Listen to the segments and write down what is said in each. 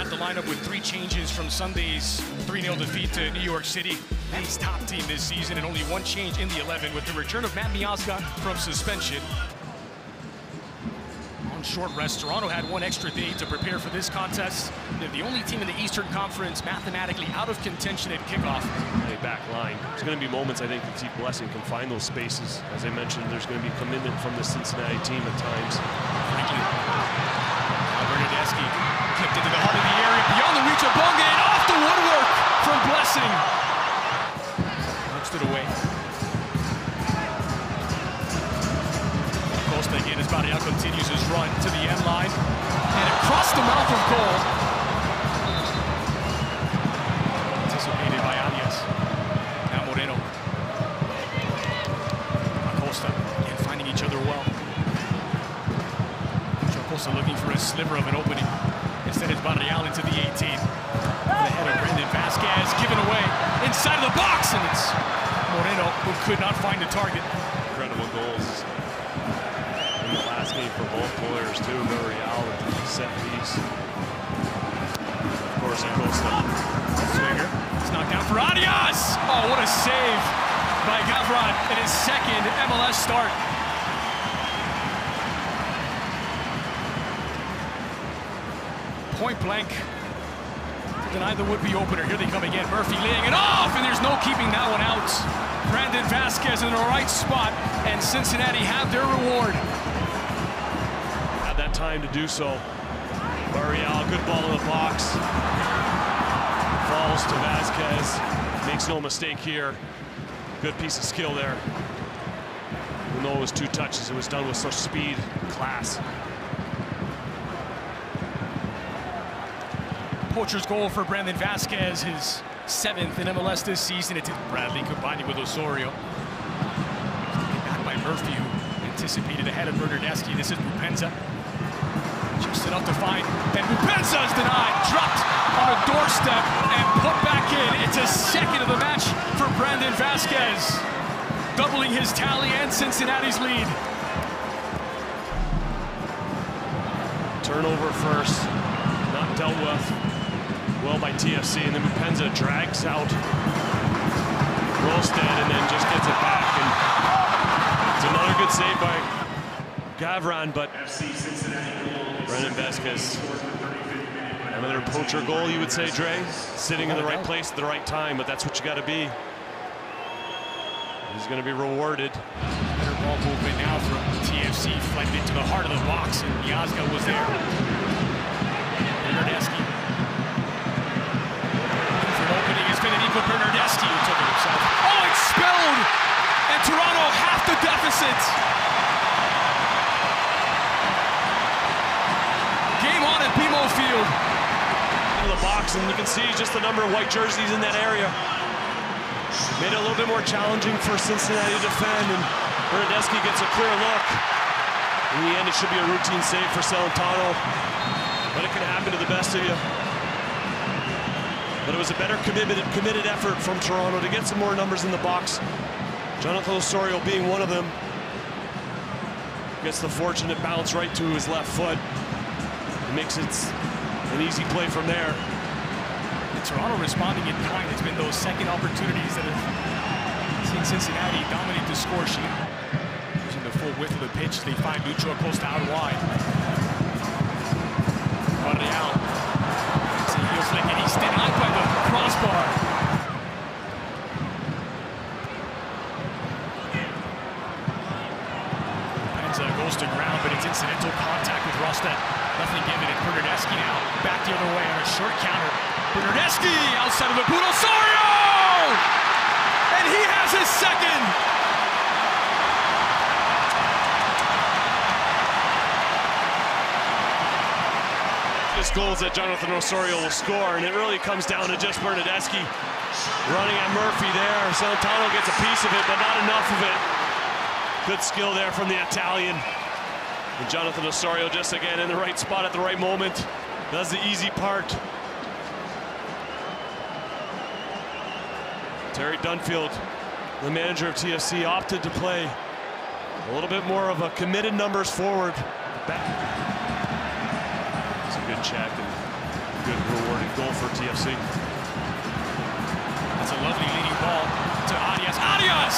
at the lineup with three changes from Sunday's 3-0 defeat to New York City. He's top team this season and only one change in the 11 with the return of Matt Miazga from suspension On short rest. Toronto had one extra day to prepare for this contest. They're the only team in the Eastern Conference mathematically out of contention at kickoff. A back line. There's going to be moments, I think, that Steve Blessing can find those spaces. As I mentioned, there's going to be commitment from the Cincinnati team at times. Into the heart of the area, beyond the reach of Bonga, and off the woodwork from Blessing. Punched it away. Costa again as Barreal continues his run to the end line. And across the mouth of goal. Anticipated by Arias. Now Moreno. Acosta again finding each other well. Acosta looking for a sliver of an opening. Instead it's Barreal into the 18. The head of Brandon Vazquez given away inside of the box and it's Moreno who could not find the target. Incredible goals in the last game for both players too. Barreal with the set piece. Of course, Acosta. Swinger. It's knocked down for Arias. Oh, what a save by Gavran in his second MLS start. Point blank to deny the would-be opener. Here they come again. Murphy laying it off, and there's no keeping that one out. Brandon Vazquez in the right spot, and Cincinnati have their reward Had that time to do so. Barreal, good ball in the box. Falls to Vazquez. Makes no mistake here. Good piece of skill there. Even though it was two touches, it was done with such speed class. Poacher's goal for Brandon Vazquez, his seventh in MLS this season. It's Bradley combining with Osorio. Back by Murphy, who anticipated ahead of Bernardeschi. This is Boupendza. Just enough to find. And Boupendza is denied. Dropped on a doorstep and put back in. It's a second of the match for Brandon Vazquez, Doubling his tally and Cincinnati's lead. Turnover first. Not dealt with well by TFC. And then Boupendza drags out Rosted and then just gets it back. And it's another good save by Gavran, but Brandon Vazquez. Another poacher goal, you would say, Dre? Sitting in the right place at the right time, but that's what you got to be. He's going to be rewarded. Better ball movement now from TFC, flighted into the heart of the box, and Miazga was there. Bernardeschi. For an opening, it's Federico Bernardeschi who took it himself. Oh, it's spilled! And Toronto half at deficit. Field. Into the box, and you can see just the number of white jerseys in that area. Made it a little bit more challenging for Cincinnati to defend, and Bernardeschi gets a clear look. In the end, it should be a routine save for Celentano, but it can happen to the best of you. But it was a better committed, committed effort from Toronto to get some more numbers in the box. Jonathan Osorio being one of them. Gets the fortunate bounce right to his left foot. It makes it an easy play from there. And Toronto responding in kind. It's been those second opportunities that have seen Cincinnati dominate the score sheet. Using the full width of the pitch, they find Lucho Acosta out wide. Barreal. A denied by the crossbar. Penza goes to ground, but it's incidental contact with Rosted. Nothing given it. Bernardeschi now back the other way on a short counter. Bernardeschi outside of the boot. Osorio! And he has his second. This goals that Jonathan Osorio will score, and it really comes down to just Bernardeschi running at Murphy there. Celentano gets a piece of it, but not enough of it. Good skill there from the Italian. And Jonathan Osorio just again in the right spot at the right moment. Does the easy part. Terry Dunfield, the manager of TFC, opted to play a little bit more of a committed numbers forward. Back. It's a good check. And good rewarding goal for TFC. That's a lovely leading ball to Arias. Arias!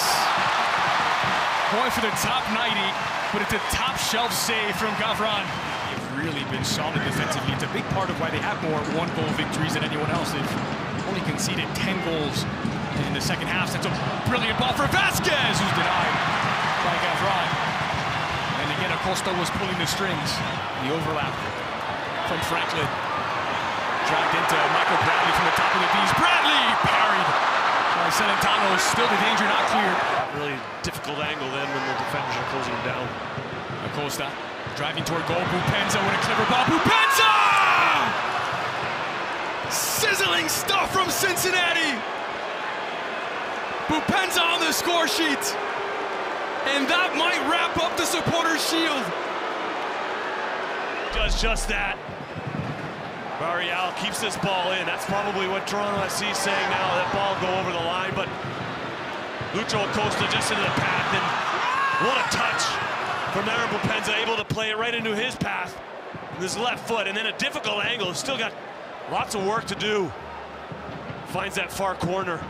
Going for the top 90, but it's a top shelf save from Gavran. They've really been solid defensively. It's a big part of why they have more one-goal victories than anyone else. They've only conceded 10 goals in the second half. That's a brilliant ball for Vazquez, who's denied by Gavran. And again, Acosta was pulling the strings. The overlap from Franklin. Dragged into Michael Bradley from the top of the D's. Bradley parried by Celentano. Still the danger not clear. Really difficult angle then when the defenders are closing him down. Acosta driving toward goal. Boupendza with a clever ball. Boupendza! Sizzling stuff from Cincinnati. Boupendza on the score sheet. And that might wrap up the supporters' shield. Does just that. Marial keeps this ball in. That's probably what Toronto FC is saying now. That ball go over the line, but Lucho Acosta just into the path, and what a touch from Aaron Boupendza, able to play it right into his path with his left foot, and then a difficult angle. Still got lots of work to do. Finds that far corner.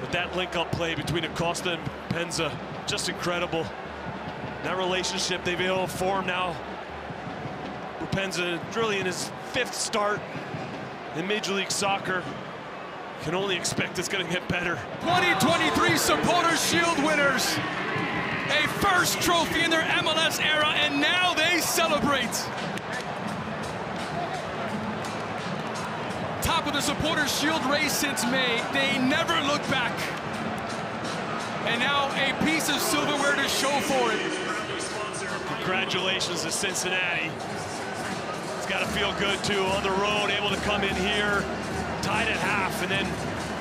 But that link-up play between Acosta and Penza, just incredible. That relationship they've been able to form now. Boupendza really in his fifth start in Major League Soccer. Can only expect it's going to get better. 2023 Supporters Shield winners. A first trophy in their MLS era, and now they celebrate. Top of the Supporters Shield race since May, they never look back. And now a piece of silverware to show for it. Congratulations to Cincinnati. It's got to feel good too on the road, able to come in here, tied at half, and then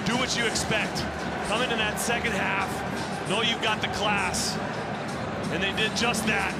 do what you expect. Come into that second half, know you've got the class, and they did just that.